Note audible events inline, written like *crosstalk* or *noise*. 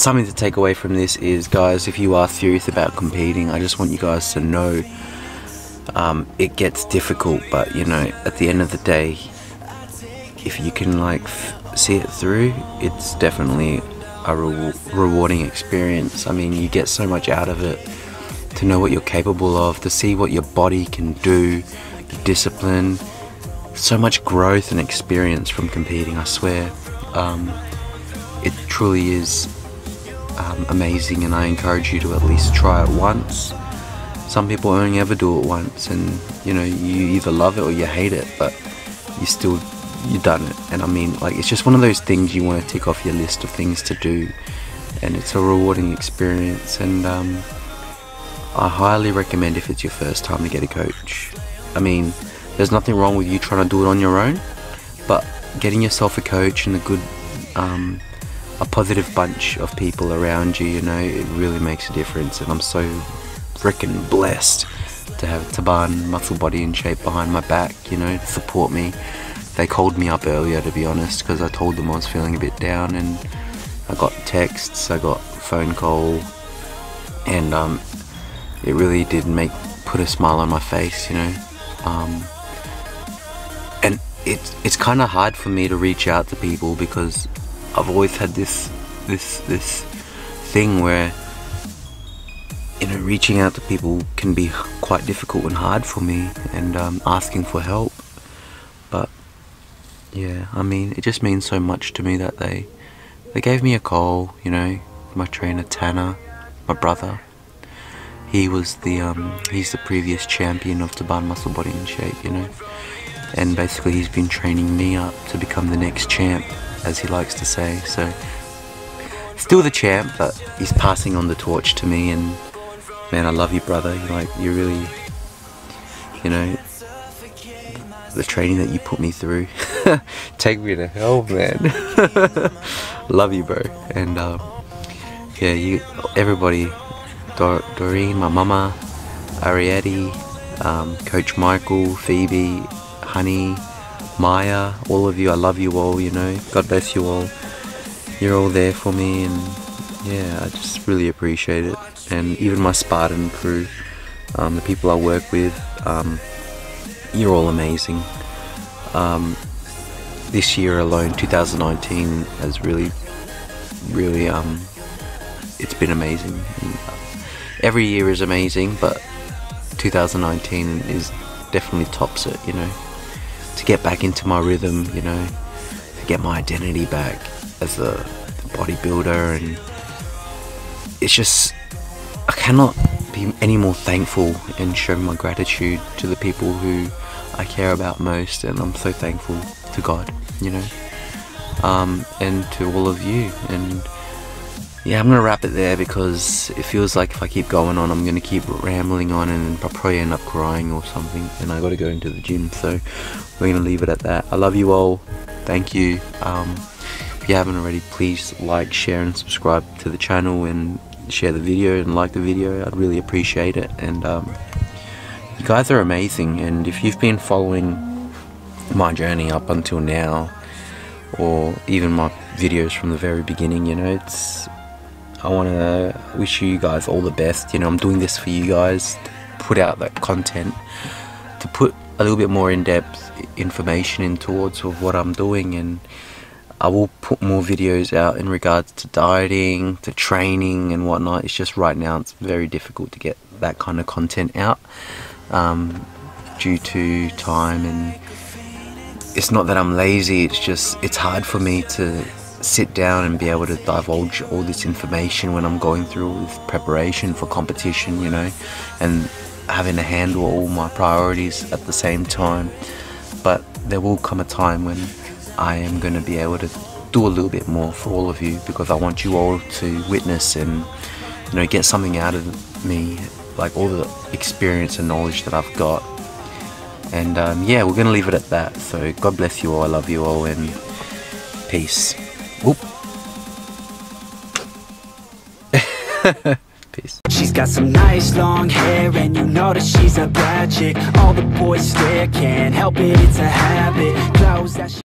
something to take away from this is, guys, if you are serious about competing, I just want you guys to know um, it gets difficult, but you know, at the end of the day, if you can like see it through, it's definitely a re rewarding experience. I mean, you get so much out of it to know what you're capable of, to see what your body can do, discipline, so much growth and experience from competing, I swear. Um, it truly is um, amazing, and I encourage you to at least try it once. Some people only ever do it once, and you know, you either love it or you hate it, but you still you've done it. And I mean, like, it's just one of those things you want to tick off your list of things to do, and it's a rewarding experience. And um, I highly recommend if it's your first time to get a coach. I mean, there's nothing wrong with you trying to do it on your own, but getting yourself a coach and a good um, a positive bunch of people around you, you know, it really makes a difference. And I'm so freaking blessed to have Tabban muscle body and shape behind my back, you know, to support me. They called me up earlier, to be honest, because I told them I was feeling a bit down, and I got texts, I got phone call, and um, it really did make put a smile on my face, you know. Um, and it's it's kind of hard for me to reach out to people because I've always had this this this thing where you know reaching out to people can be quite difficult and hard for me and um, asking for help. But yeah I mean it just means so much to me that they they gave me a call you know my trainer Tanner my brother. He was the um, he's the previous champion of Tabban muscle body and shape you know. And basically he's been training me up to become the next champ as he likes to say. So, still the champ, but he's passing on the torch to me. And man, I love you, brother. You're like, you really, you know, the training that you put me through. *laughs* Take me to hell, man. *laughs* love you, bro. And um, yeah, you, everybody, Dor Doreen, my mama, Ariette, um, Coach Michael, Phoebe, Honey. Maya, all of you, I love you all, you know, God bless you all. You're all there for me and yeah, I just really appreciate it. And even my Spartan crew, um, the people I work with, um, you're all amazing. Um, this year alone, 2019, has really, really, um, it's been amazing. And every year is amazing, but 2019 is definitely tops it, you know to get back into my rhythm, you know, to get my identity back as a bodybuilder. And it's just, I cannot be any more thankful and show my gratitude to the people who I care about most. And I'm so thankful to God, you know, um, and to all of you. And yeah, I'm gonna wrap it there because it feels like if I keep going on, I'm gonna keep rambling on and I'll probably end up crying or something. And I gotta go into the gym, so we're gonna leave it at that. I love you all. Thank you. Um, if you haven't already, please like, share, and subscribe to the channel and share the video and like the video. I'd really appreciate it. And um, you guys are amazing. And if you've been following my journey up until now, or even my videos from the very beginning, you know, it's I want to wish you guys all the best. You know, I'm doing this for you guys to put out that content, to put a little bit more in-depth information in towards of what I'm doing and I will put more videos out in regards to dieting, to training and whatnot. It's just right now it's very difficult to get that kind of content out um, due to time and it's not that I'm lazy, it's just, it's hard for me to sit down and be able to divulge all this information when I'm going through this preparation for competition, you know, and having to handle all my priorities at the same time. But there will come a time when I am going to be able to do a little bit more for all of you because I want you all to witness and you know get something out of me, like all the experience and knowledge that I've got. And um, yeah, we're going to leave it at that. So God bless you all. I love you all and peace. Oop. *laughs* Peace. She's got some nice long hair and you know that she's a bad chick All the boys stare, can't help it, it's a habit Clothes that